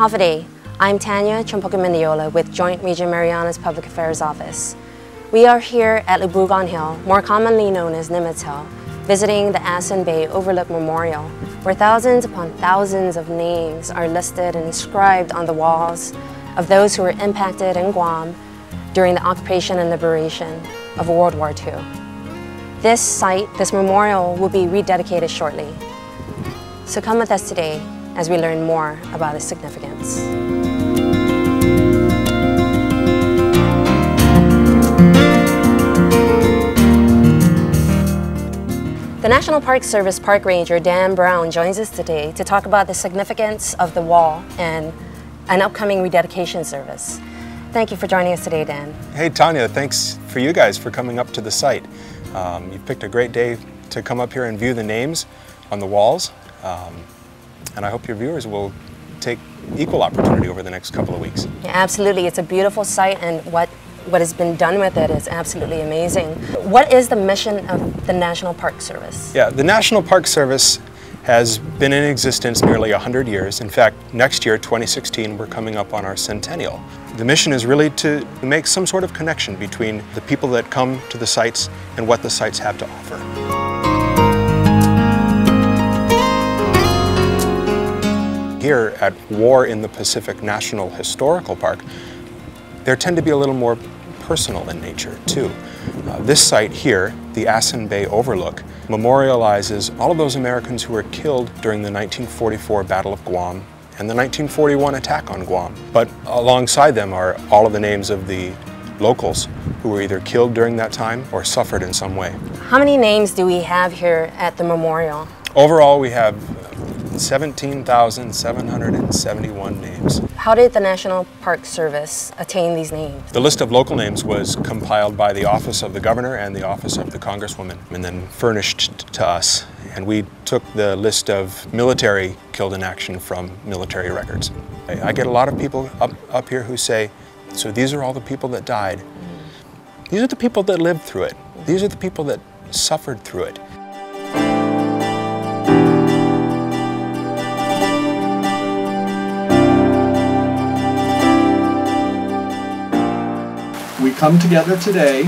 Hafaday. I'm Tanya Champoka with Joint Region Marianas Public Affairs Office. We are here at Libugon Hill, more commonly known as Nimitz Hill, visiting the Asan Bay Overlook Memorial, where thousands upon thousands of names are listed and inscribed on the walls of those who were impacted in Guam during the occupation and liberation of World War II. This site, this memorial, will be rededicated shortly. So come with us today as we learn more about its significance. The National Park Service Park Ranger Dan Brown joins us today to talk about the significance of the wall and an upcoming rededication service. Thank you for joining us today, Dan. Hey, Tanya, thanks for you guys for coming up to the site. Um, you've picked a great day to come up here and view the names on the walls, um, and I hope your viewers will take equal opportunity over the next couple of weeks. Yeah, absolutely. It's a beautiful site, and what what has been done with it is absolutely amazing. What is the mission of the National Park Service? Yeah, the National Park Service has been in existence nearly 100 years. In fact, next year, 2016, we're coming up on our centennial. The mission is really to make some sort of connection between the people that come to the sites and what the sites have to offer. Here at War in the Pacific National Historical Park, there tend to be a little more personal in nature too. Uh, this site here, the Asan Bay Overlook, memorializes all of those Americans who were killed during the 1944 Battle of Guam and the 1941 attack on Guam. But alongside them are all of the names of the locals who were either killed during that time or suffered in some way. How many names do we have here at the memorial? Overall, we have 17,771 names. How did the National Park Service attain these names? The list of local names was compiled by the Office of the Governor and the Office of the Congresswoman and then furnished to us. And we took the list of military killed in action from military records. I get a lot of people up, up here who say, so these are all the people that died. Mm. These are the people that lived through it. These are the people that suffered through it. Come together today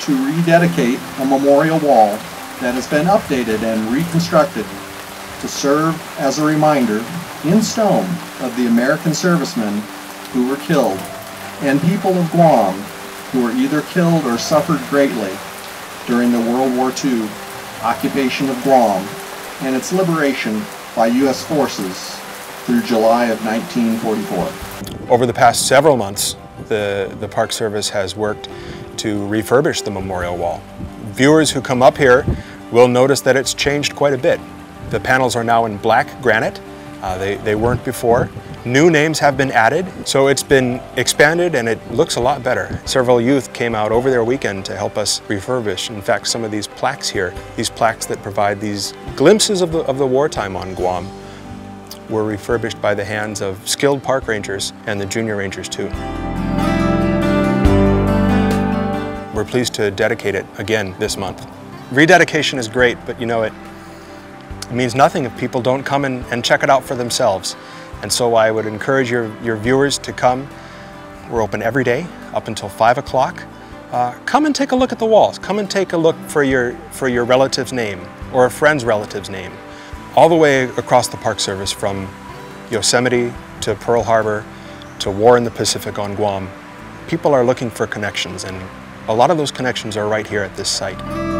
to rededicate a memorial wall that has been updated and reconstructed to serve as a reminder in stone of the American servicemen who were killed and people of Guam who were either killed or suffered greatly during the World War II occupation of Guam and its liberation by U.S. forces through July of 1944. Over the past several months, the, the Park Service has worked to refurbish the memorial wall. Viewers who come up here will notice that it's changed quite a bit. The panels are now in black granite. Uh, they, they weren't before. New names have been added, so it's been expanded and it looks a lot better. Several youth came out over their weekend to help us refurbish. In fact, some of these plaques here, these plaques that provide these glimpses of the, of the wartime on Guam, were refurbished by the hands of skilled park rangers and the junior rangers too. We're pleased to dedicate it again this month. Rededication is great, but you know, it, it means nothing if people don't come and, and check it out for themselves. And so I would encourage your, your viewers to come. We're open every day up until 5 o'clock. Uh, come and take a look at the walls. Come and take a look for your, for your relative's name or a friend's relative's name. All the way across the Park Service from Yosemite to Pearl Harbor to War in the Pacific on Guam, people are looking for connections and a lot of those connections are right here at this site.